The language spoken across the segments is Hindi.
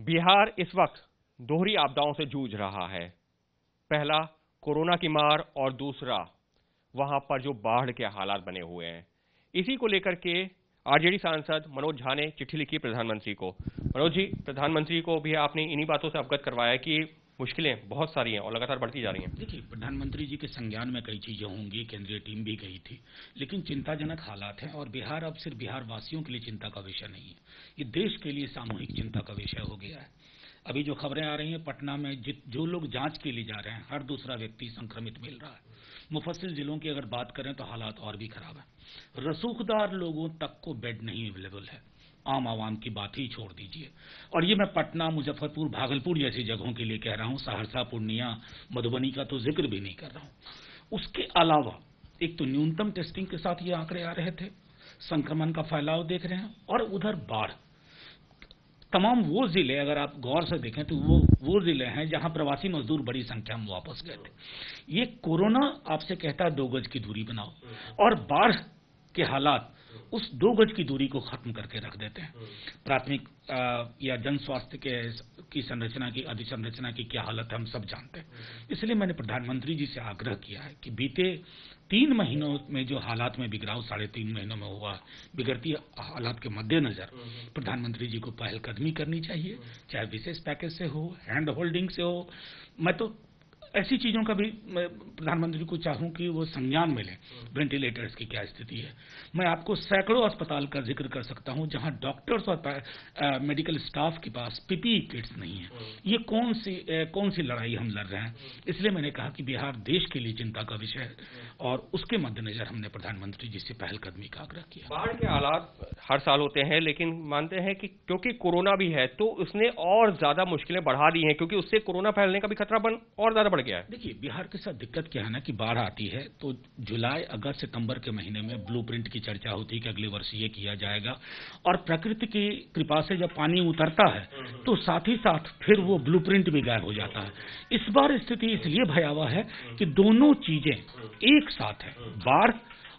बिहार इस वक्त दोहरी आपदाओं से जूझ रहा है। पहला, कोरोना की मार और दूसरा, वहाँ पर जो बाढ़ के हालात बने हुए हैं। इसी को लेकर के आरजेडी सांसद मनोज झा ने चिट्ठी लिखी प्रधानमंत्री को। मनोज जी, प्रधानमंत्री को भी आपने इन्हीं बातों से अवगत करवाया कि मुश्किलें बहुत सारी हैं और लगातार बढ़ती जा रही हैं। देखिए, प्रधानमंत्री जी के संज्ञान में कई चीज़ें होंगी, केंद्रीय टीम भी गई थी, लेकिन चिंताजनक हालात हैं और बिहार अब सिर्फ़ बिहार वासियों के लिए चिंता का विषय नहीं है। ये देश के लिए सामूहिक चिंता का विषय हो गया है। अभी जो खबरें आ रही हैं, पटना में जो लोग जाँच के लिए जा रहे हैं, हर दूसरा व्यक्ति संक्रमित मिल रहा है। मुफस्सिल जिलों की अगर बात करें तो हालात और भी खराब है। रसूखदार लोगों तक को बेड नहीं अवेलेबल है। आम आवाम की बात ही छोड़ दीजिए। और ये मैं पटना, मुजफ्फरपुर, भागलपुर जैसी जगहों के लिए कह रहा हूँ, सहरसा, पूर्णिया, मधुबनी का तो ज़िक्र भी नहीं कर रहा हूँ। उसके अलावा, एक तो न्यूनतम टेस्टिंग के साथ ये आंकड़े आ रहे थे, संक्रमण का फैलाव देख रहे हैं, और उधर बाढ़। तमाम वो ज़िले, अगर आप गौर से देखें तो वो वो ज़िले हैं जहाँ प्रवासी मजदूर बड़ी संख्या में वापस गए थे। ये कोरोना आपसे कहता है दो गज की दूरी बनाओ, और बाढ़ के हालात उस दो गज की दूरी को खत्म करके रख देते हैं। प्राथमिक या जन स्वास्थ्य के की संरचना की, अधिसंरचना की क्या हालत है, हम सब जानते हैं। इसलिए मैंने प्रधानमंत्री जी से आग्रह किया है कि बीते तीन महीनों में जो हालात में बिगड़ाव, साढ़े तीन महीनों में हुआ, बिगड़ती हालात के मद्देनजर प्रधानमंत्री जी को पहलकदमी करनी चाहिए, चाहे विशेष पैकेज से हो, हैंड होल्डिंग से हो। मैं तो ऐसी चीज़ों का भी मैं प्रधानमंत्री को चाहूँ कि वो संज्ञान में लें वेंटिलेटर्स की क्या स्थिति है। मैं आपको सैकड़ों अस्पताल का ज़िक्र कर सकता हूँ जहाँ डॉक्टर्स और आ, मेडिकल स्टाफ के पास पीपीई किट्स नहीं है। ये कौन सी आ, कौन सी लड़ाई हम लड़ रहे हैं? इसलिए मैंने कहा कि बिहार देश के लिए चिंता का विषय है और उसके मद्देनजर हमने प्रधानमंत्री जी से पहलकदमी का आग्रह किया। बाढ़ के हालात हर साल होते हैं लेकिन मानते हैं कि क्योंकि कोरोना भी है तो उसने और ज़्यादा मुश्किलें बढ़ा दी हैं क्योंकि उससे कोरोना फैलने का भी खतरा बन और ज़्यादा बढ़ गया है। देखिए बिहार के साथ दिक्कत क्या है ना कि बाढ़ आती है तो जुलाई अगस्त सितंबर के महीने में ब्लूप्रिंट की चर्चा होती है कि अगले वर्ष ये किया जाएगा। और प्रकृति की कृपा से जब पानी उतरता है तो साथ ही साथ फिर वो ब्लूप्रिंट भी गायब हो जाता है। इस बार स्थिति इसलिए भयावह है कि दोनों चीज़ें एक साथ है बाढ़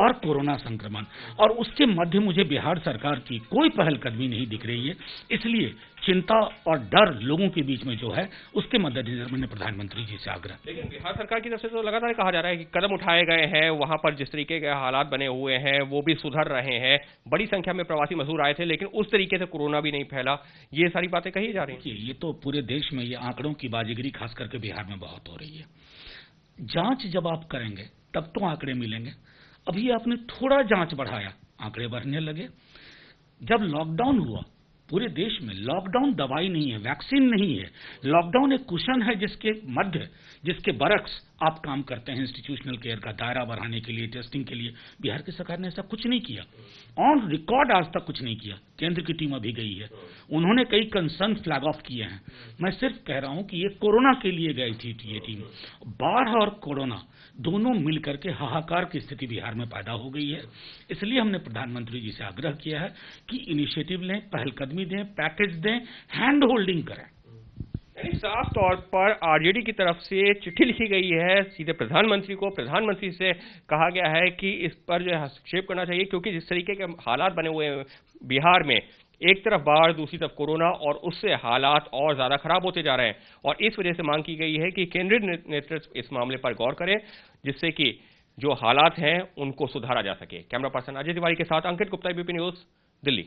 और कोरोना संक्रमण। और उसके मध्य मुझे बिहार सरकार की कोई पहलकदमी नहीं दिख रही है इसलिए चिंता और डर लोगों के बीच में जो है उसके मद्देनजर मैंने प्रधानमंत्री जी से आग्रह लेकिन बिहार सरकार की तरफ़ से तो लगातार कहा जा रहा है कि कदम उठाए गए हैं वहाँ पर जिस तरीके के हालात बने हुए हैं वो भी सुधर रहे हैं। बड़ी संख्या में प्रवासी मजदूर आए थे लेकिन उस तरीके से कोरोना भी नहीं फैला। ये सारी बातें कही जा रही है। ये तो पूरे देश में ये आंकड़ों की बाजीगिरी खास करके बिहार में बहुत हो रही है। जाँच जब आप करेंगे तब तो आंकड़े मिलेंगे। अभी आपने थोड़ा जाँच बढ़ाया आंकड़े बढ़ने लगे। जब लॉकडाउन हुआ पूरे देश में लॉकडाउन दवाई नहीं है, वैक्सीन नहीं है। लॉकडाउन एक कुशन है जिसके मध्य, जिसके बरक्स आप काम करते हैं इंस्टीट्यूशनल केयर का दायरा बढ़ाने के लिए, टेस्टिंग के लिए। बिहार की सरकार ने ऐसा कुछ नहीं किया। ऑन रिकॉर्ड आज तक कुछ नहीं किया। केंद्र की टीम अभी गई है। उन्होंने कई कंसर्न फ्लैग ऑफ़ किए हैं। मैं सिर्फ़ कह रहा हूँ कि ये कोरोना के लिए गई थी, ये टीम। बाढ़ और कोरोना दोनों मिलकर के हाहाकार की स्थिति बिहार में पैदा हो गई है। इसलिए हमने प्रधानमंत्री जी से आग्रह किया है कि इनिशिएटिव लें, पहलकदमी दें पैकेज दें हैंड होल्डिंग करें। साफ़ तौर पर आरजेडी की तरफ़ से चिट्ठी लिखी गई है, सीधे प्रधानमंत्री को, प्रधानमंत्री से कहा गया है कि इस पर जो है हस्तक्षेप करना चाहिए, क्योंकि जिस तरीके के हालात बने हुए हैं बिहार में, एक तरफ़ बाढ़, दूसरी तरफ़ कोरोना, और उससे हालात और ज़्यादा खराब होते जा रहे हैं। और इस वजह से मांग की गई है कि केंद्रीय नेतृत्व इस मामले पर गौर करें, जिससे कि जो हालात हैं, उनको सुधारा जा सके। कैमरा पर्सन अजय तिवारी के साथ Ankit Gupta ABP news Delhi.